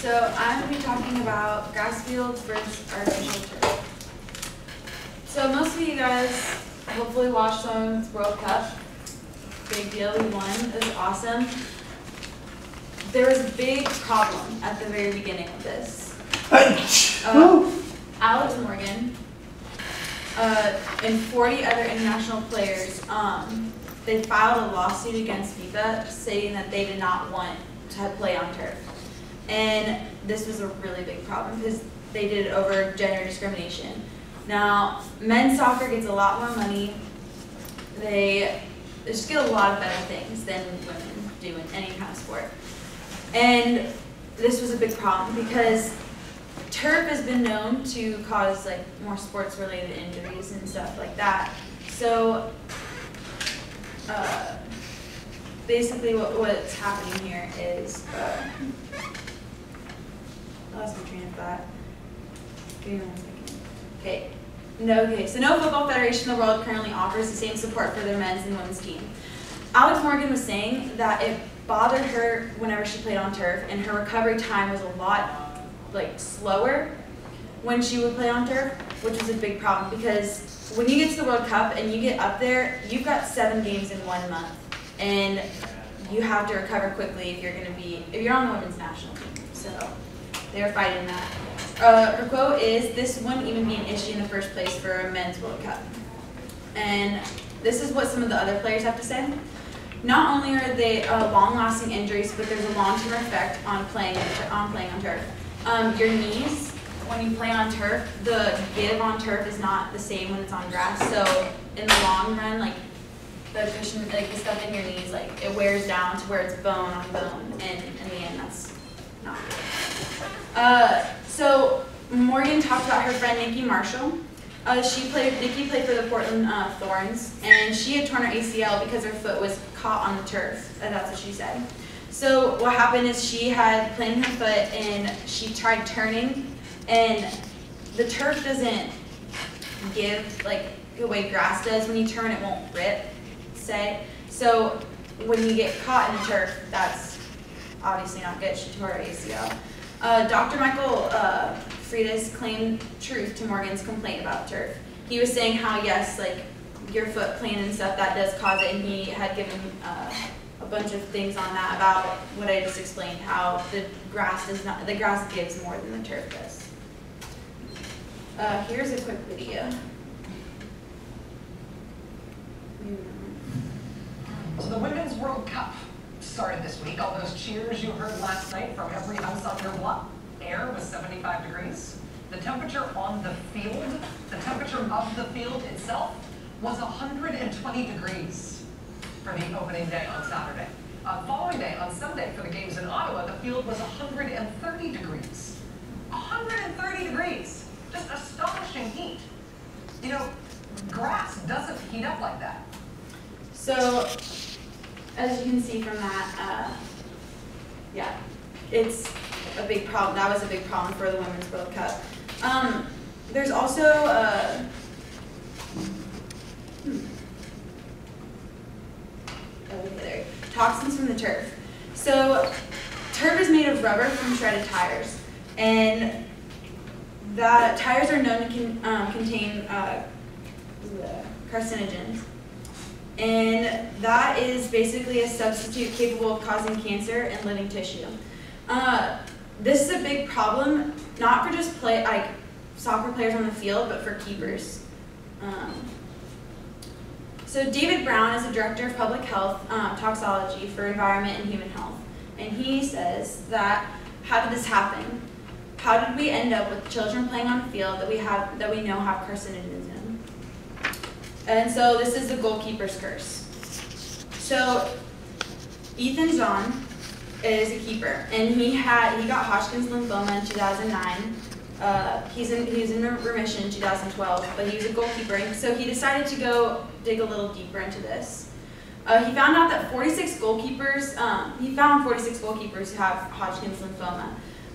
So I'm going to be talking about grass fields versus artificial turf. So most of you guys hopefully watched some World Cup. Big deal, we won. It was awesome. There was a big problem at the very beginning of this. Uh, Alex Morgan uh, and 40 other international players, um, they filed a lawsuit against FIFA saying that they did not want to play on turf. And this was a really big problem because they did it over gender discrimination. Now, men's soccer gets a lot more money. They, they just get a lot of better things than women do in any kind of sport. And this was a big problem because turf has been known to cause like more sports related injuries and stuff like that. So uh, basically what, what's happening here is uh, lost my train of thought. Okay. No, okay, so no football federation in the world currently offers the same support for their men's and women's team. Alex Morgan was saying that it bothered her whenever she played on turf, and her recovery time was a lot like slower when she would play on turf, which was a big problem because when you get to the World Cup and you get up there, you've got seven games in one month, and you have to recover quickly if you're going to be if you're on the women's national team. So they were fighting that. Uh, her quote is, "This wouldn't even be an issue in the first place for a men's World Cup," and this is what some of the other players have to say. Not only are they uh, long-lasting injuries, but there's a long-term effect on playing on playing on turf. Um, your knees, when you play on turf, the give on turf is not the same when it's on grass. So in the long run, like the cushion, like the stuff in your knees, like it wears down to where it's bone on bone, and in the end, that's not good. Uh, so Morgan talked about her friend Nikki Marshall. Uh, she played, Nikki played for the Portland uh, Thorns, and she had torn her ACL because her foot was caught on the turf. That's what she said. So what happened is she had planted her foot, and she tried turning, and the turf doesn't give like the way grass does. When you turn, it won't rip, say. So when you get caught in the turf, that's obviously not good. She tore her ACL. Uh, Dr. Michael uh, claimed truth to Morgan's complaint about turf. He was saying how, yes, like your foot playing and stuff, that does cause it, and he had given uh, a bunch of things on that about what I just explained, how the grass does not, the grass gives more than the turf does. Uh, here's a quick video. So the Women's World Cup started this week. All those cheers you heard last night from every house on your block. Air was 75 degrees. The temperature on the field, the temperature of the field itself, was 120 degrees for the opening day on Saturday. Uh, following day, on Sunday, for the games in Ottawa, the field was 130 degrees. 130 degrees. Just astonishing heat. You know, grass doesn't heat up like that. So, as you can see from that, uh, yeah, it's a big problem. That was a big problem for the Women's World Cup. Um, there's also uh, hmm. there, toxins from the turf. So, turf is made of rubber from shredded tires, and the tires are known to con um, contain uh, carcinogens. And that is basically a substitute capable of causing cancer in living tissue. Uh, this is a big problem, not for just play like soccer players on the field, but for keepers. Um, so David Brown is the director of public health um, toxicology for environment and human health, and he says that how did this happen? How did we end up with children playing on the field that we have that we know have carcinogens in? And so this is the goalkeeper's curse. So Ethan Zohn is a keeper, and he had he got Hodgkin's lymphoma in 2009. Uh, he's in he's in remission in 2012, but he was a goalkeeper, so he decided to go dig a little deeper into this. Uh, he found out that 46 goalkeepers, um, he found 46 goalkeepers who have Hodgkin's lymphoma,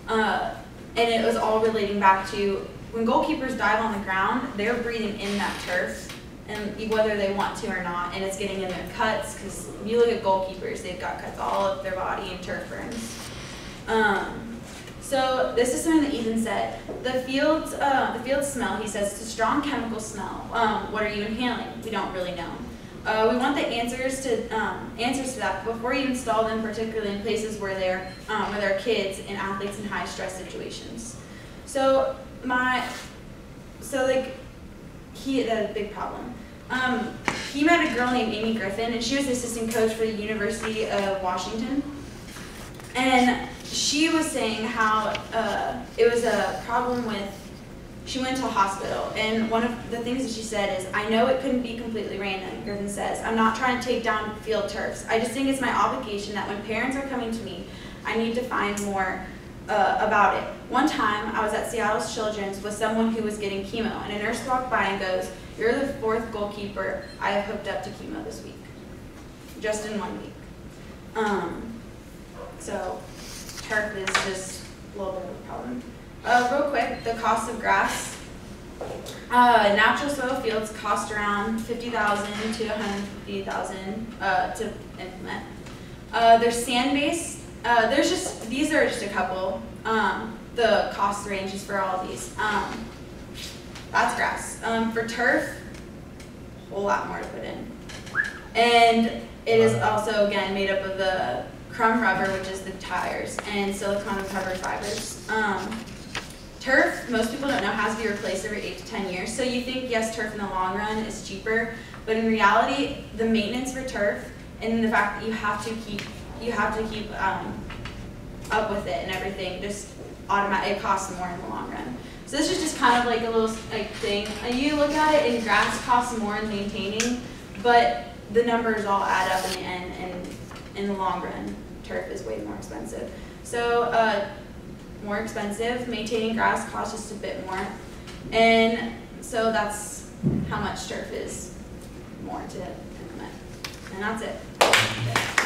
uh, and it was all relating back to when goalkeepers dive on the ground, they're breathing in that turf, and whether they want to or not, and it's getting in their cuts, because you look at goalkeepers, they've got cuts all up their body and turf burns. Um, So this is something that Ethan said. The fields, uh, the field smell. He says it's a strong chemical smell. Um, what are you inhaling? We don't really know. Uh, we want the answers to um, answers to that before you install them, particularly in places where they're um, where there are kids and athletes in high stress situations. So my, so like, he that's a big problem. Um, he met a girl named Amy Griffin, and she was assistant coach for the University of Washington. And she was saying how uh, it was a problem with. She went to a hospital, and one of the things that she said is, "I know it couldn't be completely random." Griffin says, "I'm not trying to take down field turfs. I just think it's my obligation that when parents are coming to me, I need to find more uh, about it. One time, I was at Seattle's Children's with someone who was getting chemo, and a nurse walked by and goes, "You're the fourth goalkeeper I have hooked up to chemo this week, just in one week." Um, so, turf is just a little bit of a problem. Uh, real quick, the cost of grass. Uh, natural soil fields cost around fifty thousand to one hundred fifty thousand uh, to implement. Uh, there's sand based. Uh, there's just these are just a couple. Um, the cost ranges for all of these. Um, that's grass. Um, for turf, a whole lot more to put in. And it is also again made up of the crumb rubber, which is the tires, and silicone recovered fibers. Um, turf, most people don't know, has to be replaced every eight to ten years. So you think yes, turf in the long run is cheaper, but in reality, the maintenance for turf and the fact that you have to keep you have to keep um, up with it and everything just automatic it costs more in the long run. So this is just kind of like a little like thing. And you look at it, and grass costs more in maintaining, but the numbers all add up in the end, and in the long run, turf is way more expensive. So uh, more expensive. Maintaining grass costs just a bit more, and so that's how much turf is more to implement. And that's it.